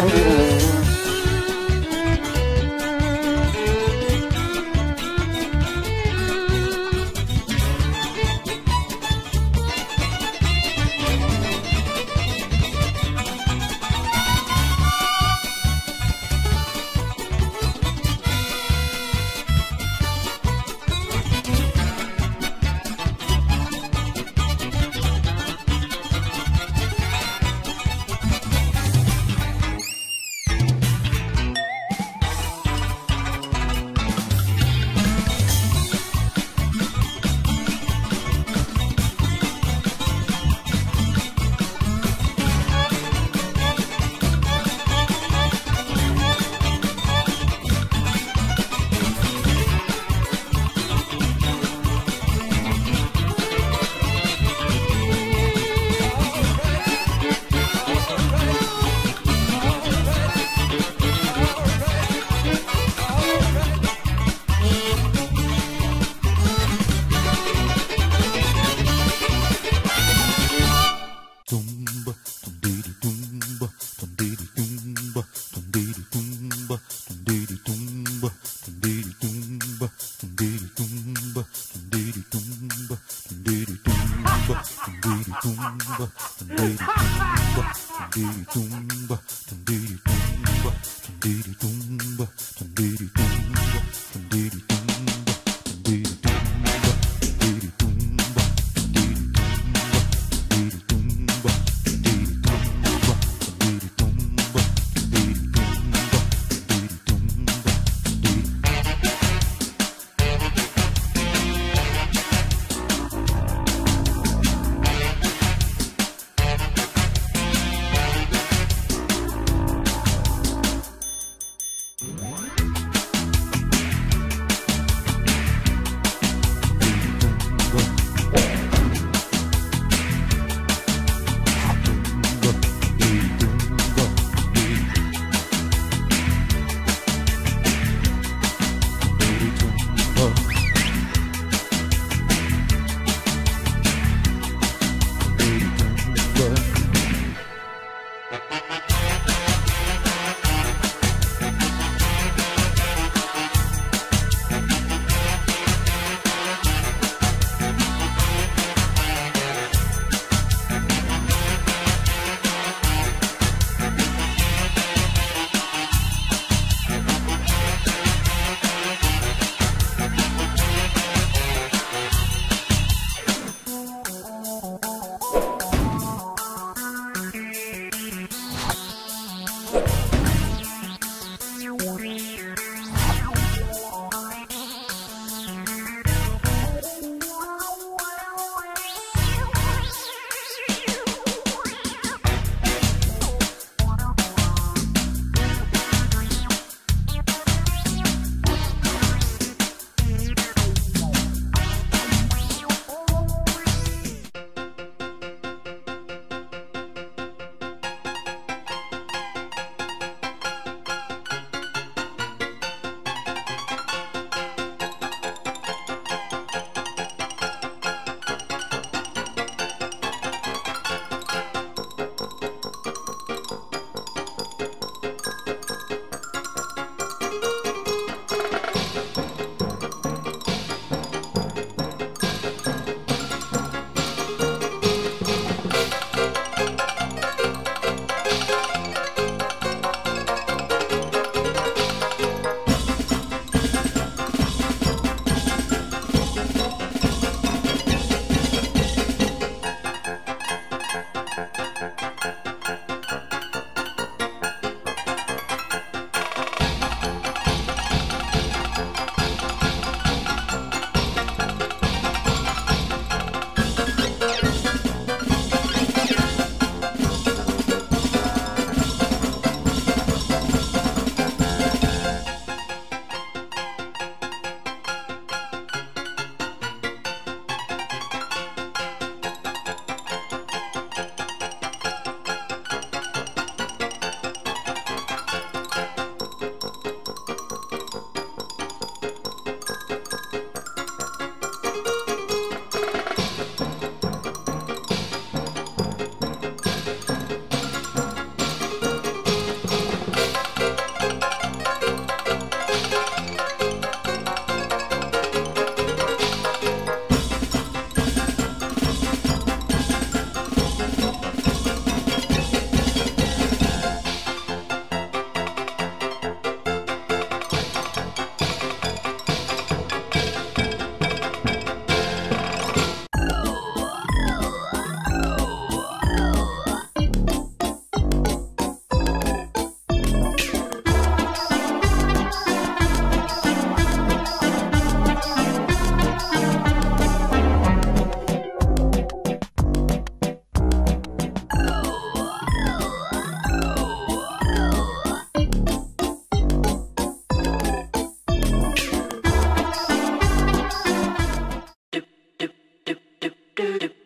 Oh. do do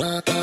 amazing.